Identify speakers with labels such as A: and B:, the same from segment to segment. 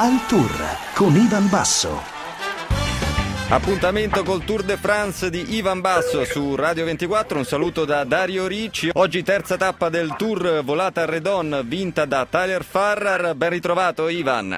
A: al Tour con Ivan Basso.
B: Appuntamento col Tour de France di Ivan Basso su Radio 24, un saluto da Dario Ricci. Oggi terza tappa del Tour volata a Redon vinta da Tyler Farrar. Ben ritrovato Ivan.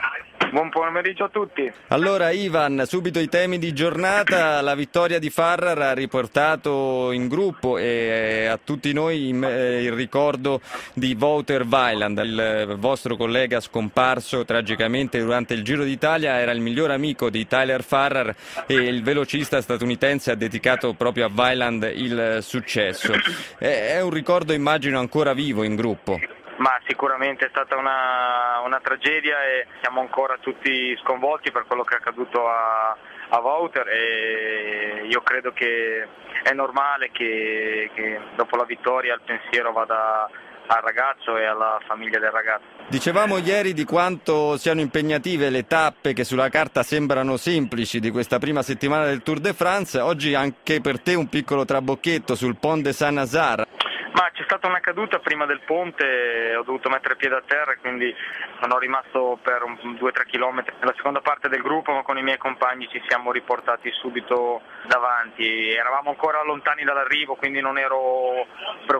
C: Buon pomeriggio a tutti.
B: Allora Ivan, subito i temi di giornata, la vittoria di Farrar ha riportato in gruppo e a tutti noi il ricordo di Wouter Weiland, il vostro collega scomparso tragicamente durante il Giro d'Italia, era il miglior amico di Tyler Farrar e il velocista statunitense ha dedicato proprio a Weiland il successo. È un ricordo immagino ancora vivo in gruppo.
C: Ma sicuramente è stata una, una, tragedia e siamo ancora tutti sconvolti per quello che è accaduto a, a Wouter e io credo che è normale che, che dopo la vittoria il pensiero vada al ragazzo e alla famiglia del ragazzo.
B: Dicevamo ieri di quanto siano impegnative le tappe che sulla carta sembrano semplici di questa prima settimana del Tour de France, oggi anche per te un piccolo trabocchetto sul Pont de Saint-Nazar.
C: Ma c'è stata una caduta prima del ponte, ho dovuto mettere piede a terra quindi sono rimasto per 2-3 km nella seconda parte del gruppo, ma con i miei compagni ci siamo riportati subito davanti. Eravamo ancora lontani dall'arrivo, quindi non ero preoccupato.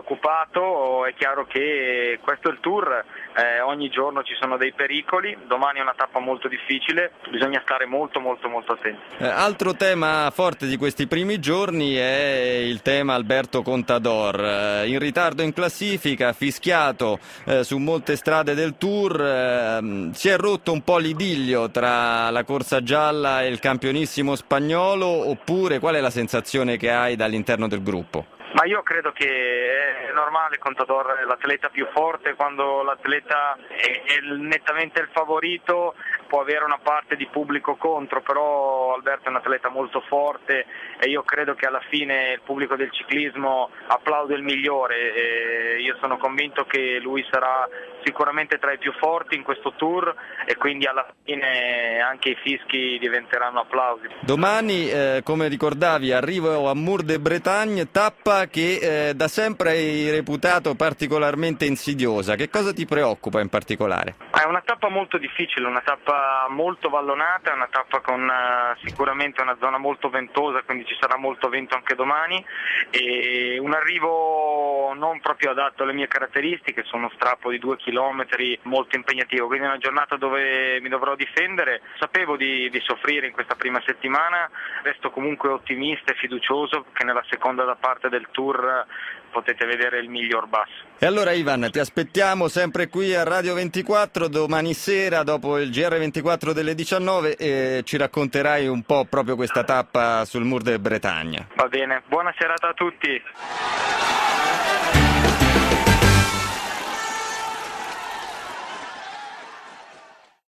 C: È chiaro che questo è il tour, eh, ogni giorno ci sono dei pericoli, domani è una tappa molto difficile, bisogna stare molto molto molto attenti.
B: Eh, altro tema forte di questi primi giorni è il tema Alberto Contador. Eh, in ritardo in classifica, fischiato eh, su molte strade del Tour, eh, si è rotto un po' l'idillio tra la corsa gialla e il campionissimo spagnolo oppure qual è la sensazione che hai dall'interno del gruppo?
C: Ma io credo che è normale Contador è l'atleta più forte, quando l'atleta è, è nettamente il favorito può avere una parte di pubblico contro, però Alberto è un atleta molto forte e io credo che alla fine il pubblico del ciclismo applaude il migliore io sono convinto che lui sarà sicuramente tra i più forti in questo tour e quindi alla fine anche i fischi diventeranno applausi.
B: Domani, eh, come ricordavi, arrivo a Mour de Bretagne, tappa che eh, da sempre hai reputato particolarmente insidiosa. Che cosa ti preoccupa in particolare?
C: Una tappa molto difficile, una tappa molto vallonata, una tappa con uh, sicuramente una zona molto ventosa, quindi ci sarà molto vento anche domani. E un arrivo non proprio adatto alle mie caratteristiche, sono uno strappo di due chilometri molto impegnativo, quindi è una giornata dove mi dovrò difendere. Sapevo di, di soffrire in questa prima settimana, resto comunque ottimista e fiducioso che nella seconda parte del tour potete vedere il miglior basso.
B: E allora Ivan, ti aspettiamo sempre qui a Radio 24 domani sera dopo il GR24 delle 19 e ci racconterai un po' proprio questa tappa sul Mur de Bretagna.
C: Va bene, buona serata a tutti.